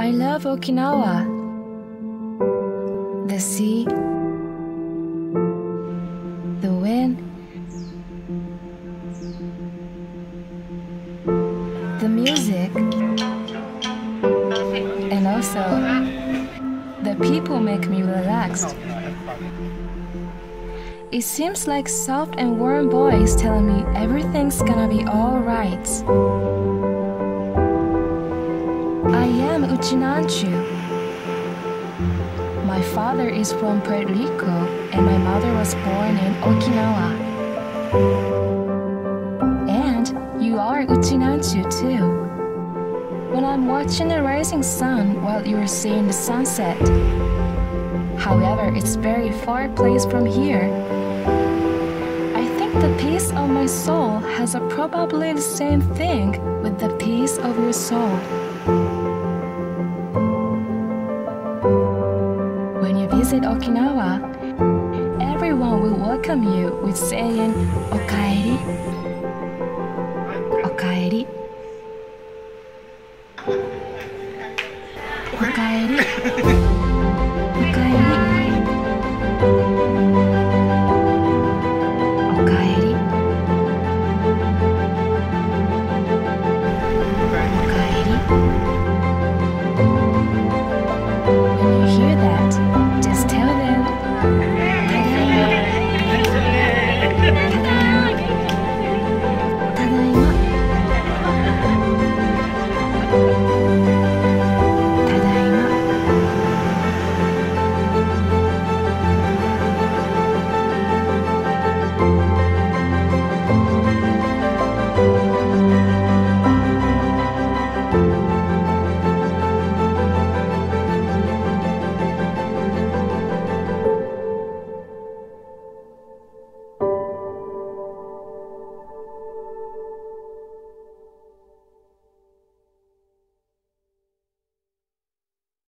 I love Okinawa. The sea, the wind, the music, and also the people make me relaxed. It seems like soft and warm voice telling me everything's gonna be alright. I am Uchinanchu. My father is from Puerto Rico and my mother was born in Okinawa. And you are Uchinanchu too. When I'm watching the rising sun while you're seeing the sunset. However, it's very far place from here. I think the peace of my soul has a probably the same thing with the peace of your soul. When you visit Okinawa, everyone will welcome you with saying Okaeri. Okaeri. Okaeri. Okaeri.